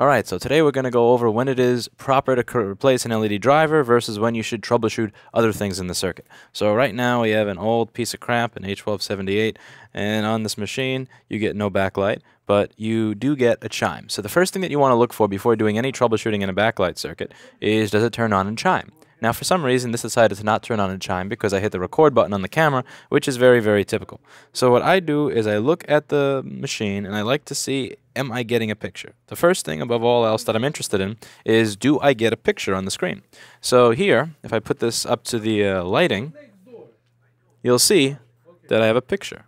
Alright, so today we're going to go over when it is proper to replace an LED driver versus when you should troubleshoot other things in the circuit. So right now we have an old piece of crap, an A1278, and on this machine you get no backlight, but you do get a chime. So the first thing that you want to look for before doing any troubleshooting in a backlight circuit is does it turn on and chime? Now, for some reason, this decided to not turn on a chime because I hit the record button on the camera, which is very, very typical. So what I do is I look at the machine and I like to see, am I getting a picture? The first thing above all else that I'm interested in is, do I get a picture on the screen? So here, if I put this up to the uh, lighting, you'll see that I have a picture.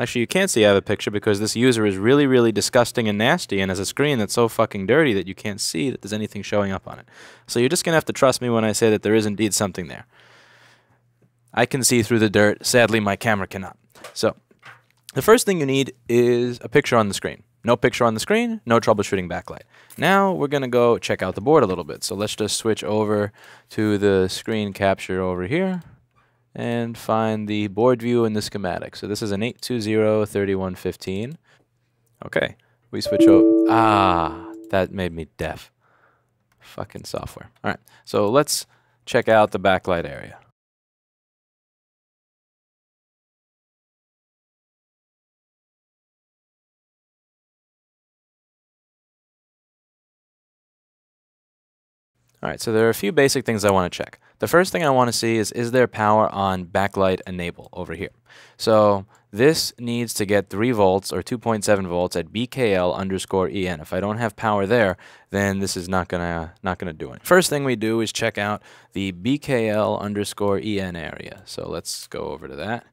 Actually, you can't see I have a picture because this user is really, really disgusting and nasty and has a screen that's so fucking dirty that you can't see that there's anything showing up on it. So you're just going to have to trust me when I say that there is indeed something there. I can see through the dirt. Sadly, my camera cannot. So the first thing you need is a picture on the screen. No picture on the screen, no troubleshooting backlight. Now we're going to go check out the board a little bit. So let's just switch over to the screen capture over here and find the board view in the schematic. So this is an 820-3115. Okay, we switch over. Ah, that made me deaf. Fucking software. All right, so let's check out the backlight area. All right, so there are a few basic things I want to check. The first thing I want to see is, is there power on backlight enable over here? So this needs to get 3 volts or 2.7 volts at BKL underscore EN. If I don't have power there, then this is not gonna not gonna do it. First thing we do is check out the BKL underscore EN area. So let's go over to that.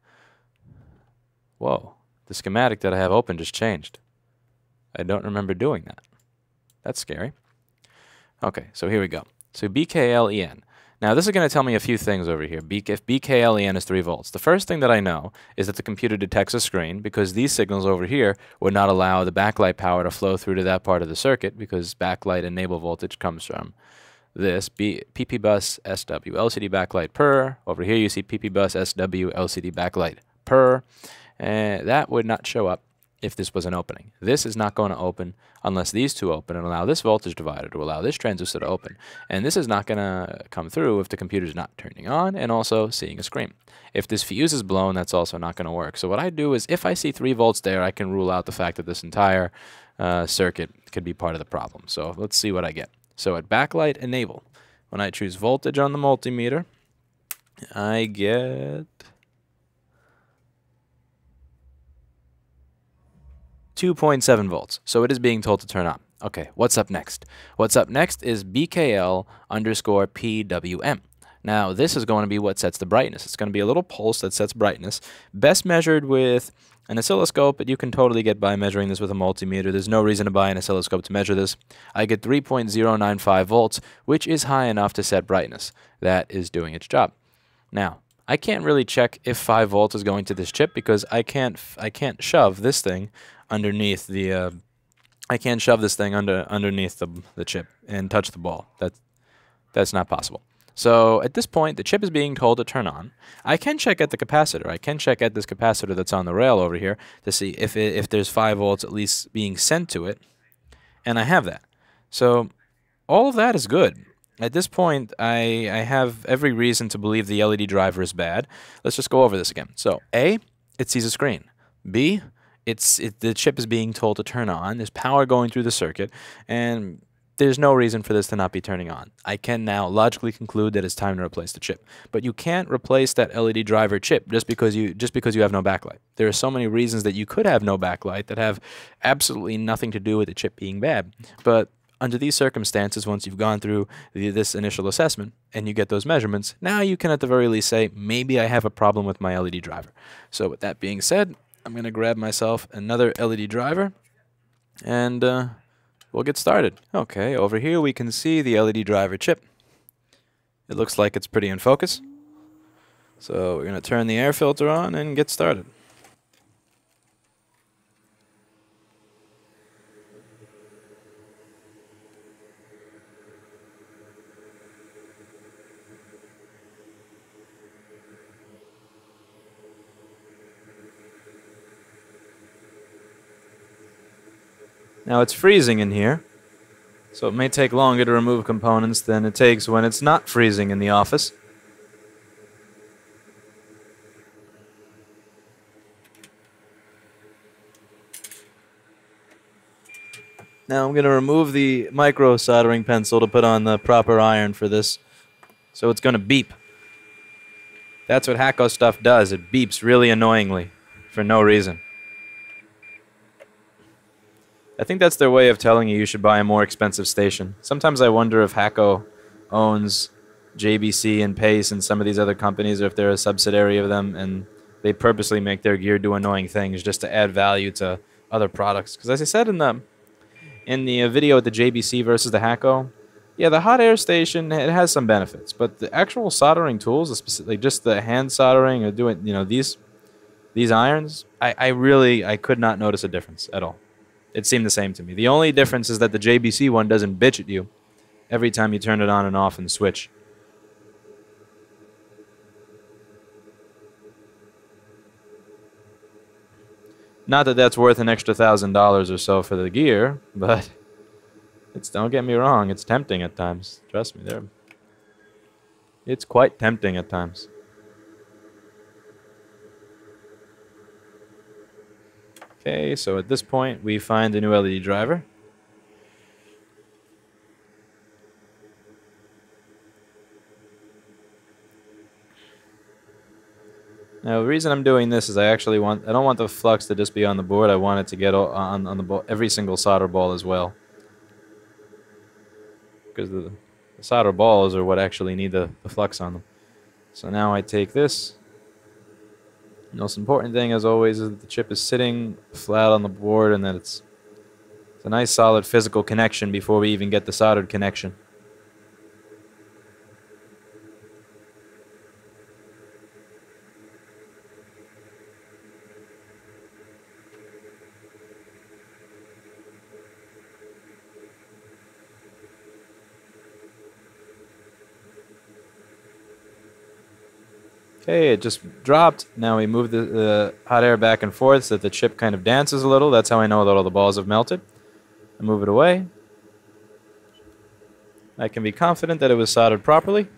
Whoa, the schematic that I have open just changed. I don't remember doing that. That's scary. Okay, so here we go. So BKLEN. Now this is going to tell me a few things over here. B if BKLEN is 3 volts, the first thing that I know is that the computer detects a screen because these signals over here would not allow the backlight power to flow through to that part of the circuit because backlight enable voltage comes from this B PP bus SW LCD backlight per. Over here you see PP bus SW LCD backlight per. And that would not show up if this was an opening. This is not going to open unless these two open and allow this voltage divider to allow this transistor to open. And this is not going to come through if the computer is not turning on and also seeing a screen. If this fuse is blown, that's also not going to work. So what I do is if I see 3 volts there, I can rule out the fact that this entire uh, circuit could be part of the problem. So let's see what I get. So at backlight enable, when I choose voltage on the multimeter, I get 2.7 volts. So it is being told to turn on. Okay, what's up next? What's up next is BKL underscore PWM. Now, this is going to be what sets the brightness. It's going to be a little pulse that sets brightness, best measured with an oscilloscope, but you can totally get by measuring this with a multimeter. There's no reason to buy an oscilloscope to measure this. I get 3.095 volts, which is high enough to set brightness. That is doing its job. Now, I can't really check if 5 volts is going to this chip because I can't I can't shove this thing underneath the uh, I can't shove this thing under underneath the the chip and touch the ball. That that's not possible. So at this point, the chip is being told to turn on. I can check at the capacitor. I can check at this capacitor that's on the rail over here to see if it, if there's 5 volts at least being sent to it. And I have that. So all of that is good. At this point, I, I have every reason to believe the LED driver is bad. Let's just go over this again. So A, it sees a screen. B, it's it, the chip is being told to turn on. There's power going through the circuit, and there's no reason for this to not be turning on. I can now logically conclude that it's time to replace the chip. But you can't replace that LED driver chip just because you just because you have no backlight. There are so many reasons that you could have no backlight that have absolutely nothing to do with the chip being bad. But under these circumstances, once you've gone through the, this initial assessment and you get those measurements, now you can at the very least say, maybe I have a problem with my LED driver. So with that being said, I'm going to grab myself another LED driver and uh, we'll get started. Okay, over here we can see the LED driver chip. It looks like it's pretty in focus. So we're going to turn the air filter on and get started. Now it's freezing in here, So it may take longer to remove components than it takes when it's not freezing in the office. Now I'm going to remove the micro soldering pencil to put on the proper iron for this. So it's going to beep. That's what Hakko stuff does. It beeps really annoyingly for no reason. I think that's their way of telling you you should buy a more expensive station. Sometimes I wonder if Hakko owns JBC and Pace and some of these other companies, or if they're a subsidiary of them and they purposely make their gear do annoying things just to add value to other products. Because as I said in the in the uh, video with the JBC versus the Hakko, yeah, the hot air station it has some benefits, but the actual soldering tools, specifically just the hand soldering or doing you know these these irons, I, I really I could not notice a difference at all. It seemed the same to me. The only difference is that the JBC one doesn't bitch at you every time you turn it on and off and switch. Not that that's worth an extra thousand dollars or so for the gear, but it's don't get me wrong, it's tempting at times. Trust me, there. It's quite tempting at times. Okay, so at this point we find a new LED driver. Now the reason I'm doing this is I actually want I don't want the flux to just be on the board. I want it to get on on the ball, every single solder ball as well. Because the, the solder balls are what actually need the, the flux on them. So now I take this. The most important thing, as always, is that the chip is sitting flat on the board and that it's, it's a nice solid physical connection before we even get the soldered connection. Okay, it just dropped. Now we move the, the hot air back and forth so that the chip kind of dances a little. That's how I know that all the balls have melted. I move it away. I can be confident that it was soldered properly.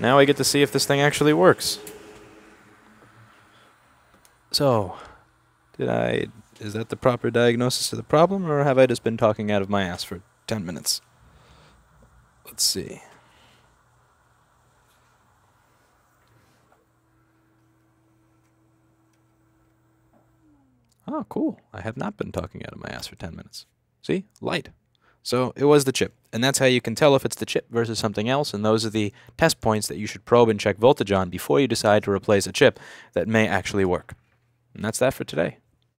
Now I get to see if this thing actually works. So, did I... Is that the proper diagnosis of the problem, or have I just been talking out of my ass for 10 minutes? Let's see. Oh, cool. I have not been talking out of my ass for 10 minutes. See? Light. So it was the chip. And that's how you can tell if it's the chip versus something else. And those are the test points that you should probe and check voltage on before you decide to replace a chip that may actually work. And that's that for today.